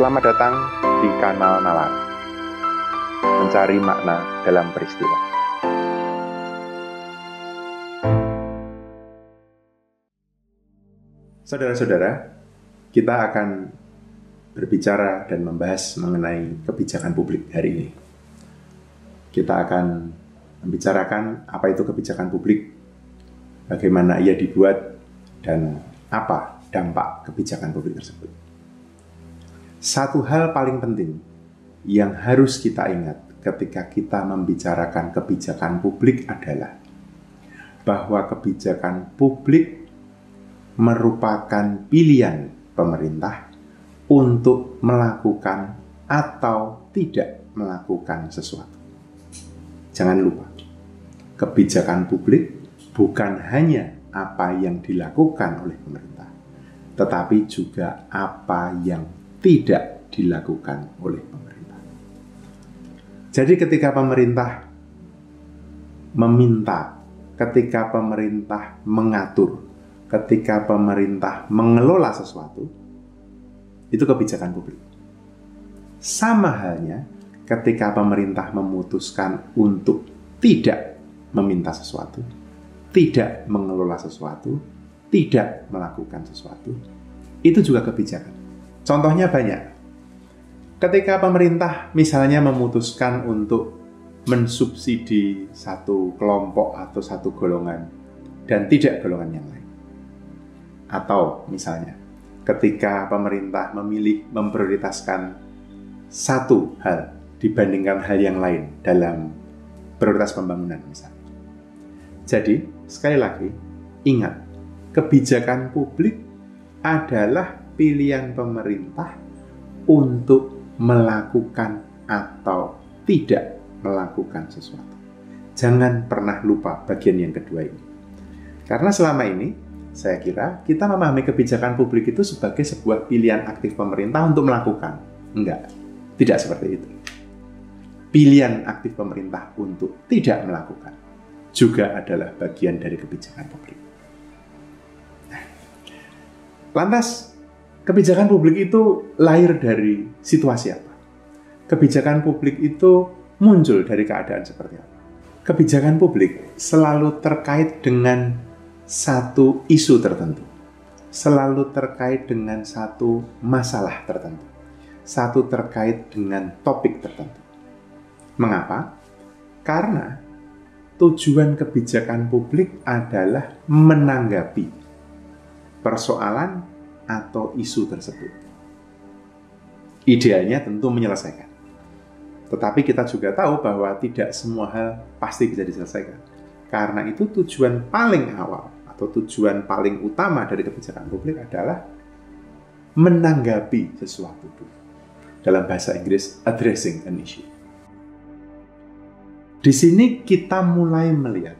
Selamat datang di kanal Nalar. Mencari makna dalam peristiwa. Saudara-saudara, kita akan berbicara dan membahas mengenai kebijakan publik hari ini. Kita akan membicarakan apa itu kebijakan publik, bagaimana ia dibuat, dan apa dampak kebijakan publik tersebut. Satu hal paling penting yang harus kita ingat ketika kita membicarakan kebijakan publik adalah bahwa kebijakan publik merupakan pilihan pemerintah untuk melakukan atau tidak melakukan sesuatu. Jangan lupa, kebijakan publik bukan hanya apa yang dilakukan oleh pemerintah, tetapi juga apa yang tidak dilakukan oleh pemerintah. Jadi ketika pemerintah meminta, ketika pemerintah mengatur, ketika pemerintah mengelola sesuatu, itu kebijakan publik. Sama halnya ketika pemerintah memutuskan untuk tidak meminta sesuatu, tidak mengelola sesuatu, tidak melakukan sesuatu, itu juga kebijakan. Contohnya banyak. Ketika pemerintah misalnya memutuskan untuk mensubsidi satu kelompok atau satu golongan dan tidak golongan yang lain. Atau misalnya ketika pemerintah memilih memprioritaskan satu hal dibandingkan hal yang lain dalam prioritas pembangunan misalnya. Jadi, sekali lagi, ingat, kebijakan publik adalah pilihan pemerintah untuk melakukan atau tidak melakukan sesuatu. Jangan pernah lupa bagian yang kedua ini. Karena selama ini, saya kira kita memahami kebijakan publik itu sebagai sebuah pilihan aktif pemerintah untuk melakukan. Enggak, tidak seperti itu. Pilihan aktif pemerintah untuk tidak melakukan juga adalah bagian dari kebijakan publik. Nah, lantas, kebijakan publik itu lahir dari situasi apa? Kebijakan publik itu muncul dari keadaan seperti apa? Kebijakan publik selalu terkait dengan satu isu tertentu, selalu terkait dengan satu masalah tertentu, satu terkait dengan topik tertentu. Mengapa? Karena tujuan kebijakan publik adalah menanggapi persoalan atau isu tersebut. Idealnya tentu menyelesaikan. Tetapi kita juga tahu bahwa tidak semua hal pasti bisa diselesaikan. Karena itu tujuan paling awal atau tujuan paling utama dari kebijakan publik adalah menanggapi sesuatu Dalam bahasa Inggris, addressing an issue. Di sini kita mulai melihat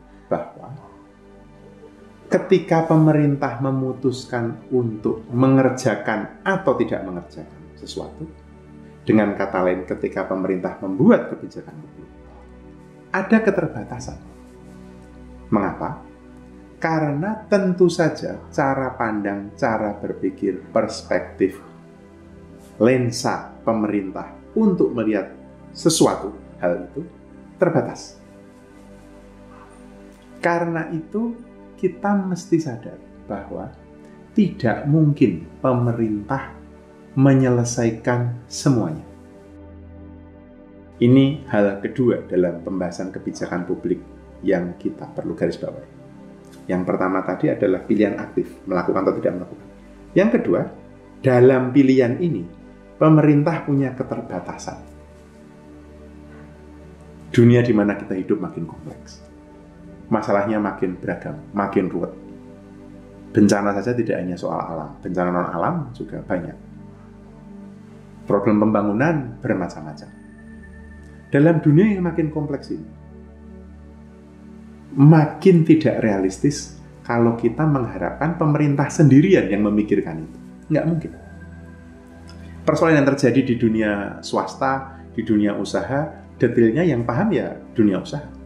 ketika pemerintah memutuskan untuk mengerjakan atau tidak mengerjakan sesuatu, dengan kata lain ketika pemerintah membuat kebijakan publik, ada keterbatasan. Mengapa? Karena tentu saja cara pandang, cara berpikir, perspektif, lensa pemerintah untuk melihat sesuatu hal itu terbatas. Karena itu, kita mesti sadar bahwa tidak mungkin pemerintah menyelesaikan semuanya. Ini hal kedua dalam pembahasan kebijakan publik yang kita perlu garis bawahi. Yang pertama tadi adalah pilihan aktif, melakukan atau tidak melakukan. Yang kedua, dalam pilihan ini, pemerintah punya keterbatasan dunia di mana kita hidup makin kompleks. Masalahnya makin beragam, makin ruwet. Bencana saja tidak hanya soal alam, bencana non alam juga banyak. Problem pembangunan bermacam-macam. Dalam dunia yang makin kompleks ini, makin tidak realistis kalau kita mengharapkan pemerintah sendirian yang memikirkan itu. Nggak mungkin. Persoalan yang terjadi di dunia swasta, di dunia usaha, detailnya yang paham ya dunia usaha.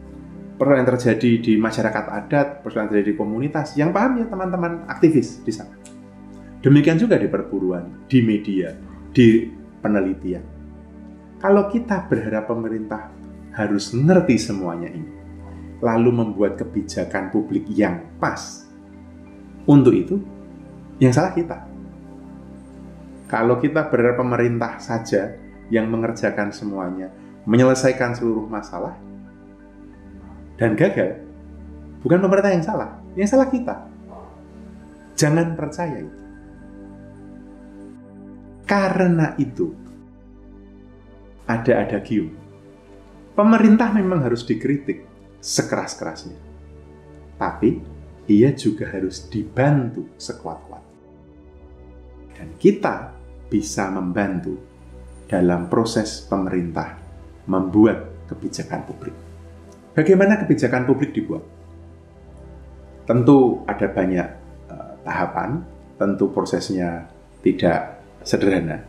Persoalan yang terjadi di masyarakat adat, persoalan yang terjadi di komunitas, yang paham ya teman-teman aktivis di sana. Demikian juga di perburuan, di media, di penelitian. Kalau kita berharap pemerintah harus ngerti semuanya ini, lalu membuat kebijakan publik yang pas, untuk itu yang salah kita. Kalau kita berharap pemerintah saja yang mengerjakan semuanya, menyelesaikan seluruh masalah, dan gagal, bukan pemerintah yang salah, yang salah kita. Jangan percaya itu. Karena itu, ada adagium. Pemerintah memang harus dikritik sekeras-kerasnya. Tapi, ia juga harus dibantu sekuat-kuat. Dan kita bisa membantu dalam proses pemerintah membuat kebijakan publik. Bagaimana kebijakan publik dibuat? Tentu ada banyak uh, tahapan, tentu prosesnya tidak sederhana.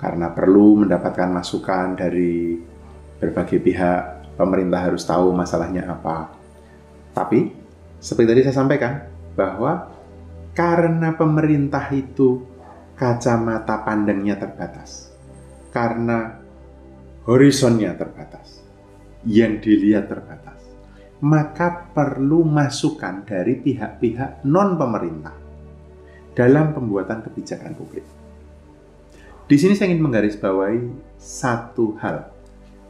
Karena perlu mendapatkan masukan dari berbagai pihak, pemerintah harus tahu masalahnya apa. Tapi, seperti tadi saya sampaikan, bahwa karena pemerintah itu kacamata pandangnya terbatas, karena horizonnya terbatas, yang dilihat terbatas, maka perlu masukan dari pihak-pihak non-pemerintah dalam pembuatan kebijakan publik. Di sini saya ingin menggarisbawahi satu hal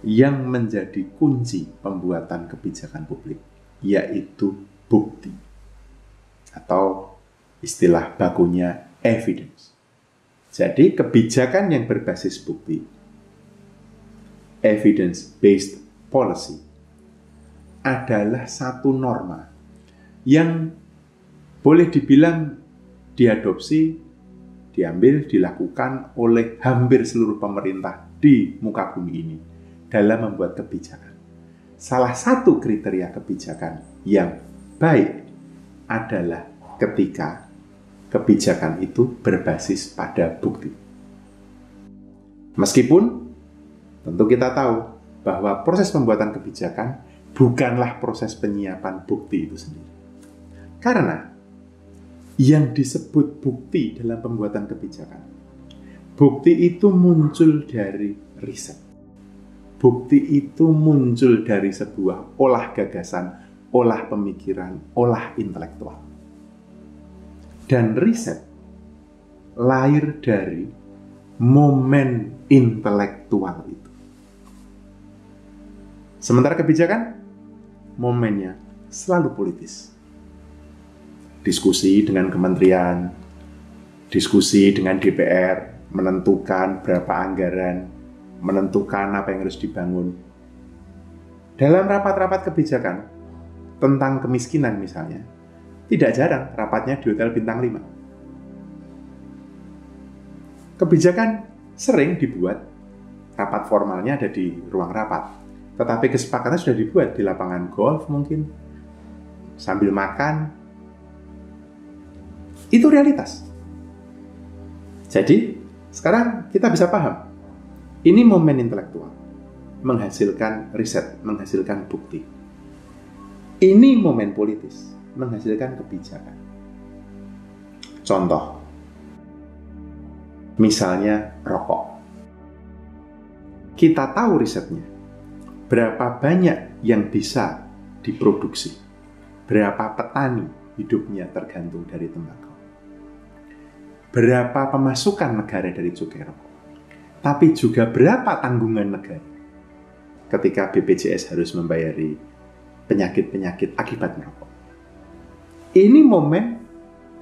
yang menjadi kunci pembuatan kebijakan publik, yaitu bukti atau istilah bakunya evidence. Jadi kebijakan yang berbasis bukti, evidence-based policy, adalah satu norma yang boleh dibilang diadopsi, diambil, dilakukan oleh hampir seluruh pemerintah di muka bumi ini dalam membuat kebijakan. Salah satu kriteria kebijakan yang baik adalah ketika kebijakan itu berbasis pada bukti. Meskipun tentu kita tahu bahwa proses pembuatan kebijakan bukanlah proses penyiapan bukti itu sendiri. Karena yang disebut bukti dalam pembuatan kebijakan. Bukti itu muncul dari riset. Bukti itu muncul dari sebuah olah gagasan, olah pemikiran, olah intelektual. Dan riset lahir dari momen intelektual itu. Sementara kebijakan, momennya selalu politis diskusi dengan kementerian, diskusi dengan DPR, menentukan berapa anggaran, menentukan apa yang harus dibangun. Dalam rapat-rapat kebijakan tentang kemiskinan misalnya, tidak jarang rapatnya di hotel bintang 5. Kebijakan sering dibuat, rapat formalnya ada di ruang rapat, tetapi kesepakatan sudah dibuat di lapangan golf mungkin, sambil makan, itu realitas. Jadi, sekarang kita bisa paham. Ini momen intelektual. Menghasilkan riset, menghasilkan bukti. Ini momen politis, menghasilkan kebijakan. Contoh, misalnya rokok. Kita tahu risetnya, berapa banyak yang bisa diproduksi, berapa petani hidupnya tergantung dari tembakau berapa pemasukan negara dari cukai rokok, tapi juga berapa tanggungan negara ketika BPJS harus membayari penyakit-penyakit akibat merokok. Ini momen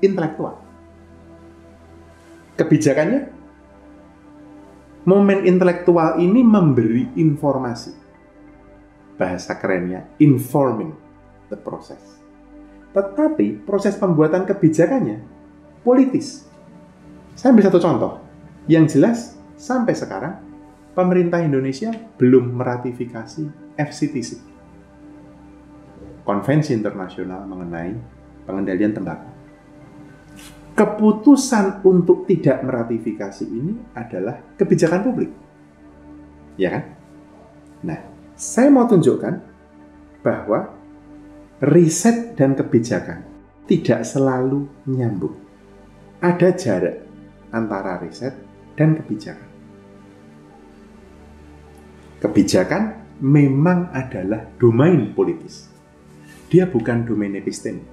intelektual. Kebijakannya, momen intelektual ini memberi informasi. Bahasa kerennya, informing the process. Tetapi proses pembuatan kebijakannya politis saya ambil satu contoh. Yang jelas, sampai sekarang, pemerintah Indonesia belum meratifikasi FCTC. Konvensi Internasional mengenai pengendalian tembakau. Keputusan untuk tidak meratifikasi ini adalah kebijakan publik. Ya kan? Nah, saya mau tunjukkan bahwa riset dan kebijakan tidak selalu nyambung. Ada jarak antara riset dan kebijakan. Kebijakan memang adalah domain politis. Dia bukan domain epistemik.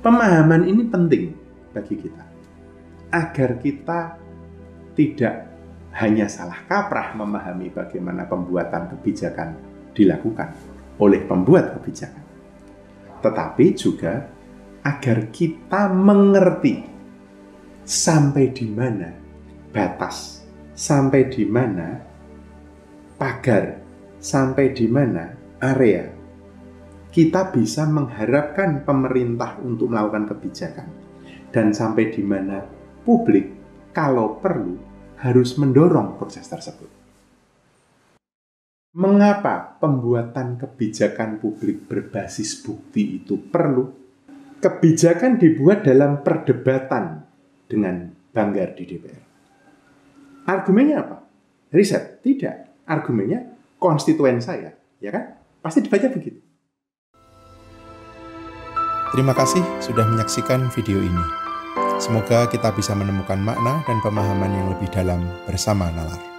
Pemahaman ini penting bagi kita agar kita tidak hanya salah kaprah memahami bagaimana pembuatan kebijakan dilakukan oleh pembuat kebijakan, tetapi juga agar kita mengerti sampai di mana batas, sampai di mana pagar, sampai di mana area kita bisa mengharapkan pemerintah untuk melakukan kebijakan. Dan sampai di mana publik kalau perlu harus mendorong proses tersebut. Mengapa pembuatan kebijakan publik berbasis bukti itu perlu? Kebijakan dibuat dalam perdebatan dengan banggar di DPR. Argumennya apa? Riset? Tidak. Argumennya konstituen saya, ya kan? Pasti dibaca begitu. Terima kasih sudah menyaksikan video ini. Semoga kita bisa menemukan makna dan pemahaman yang lebih dalam bersama nalar.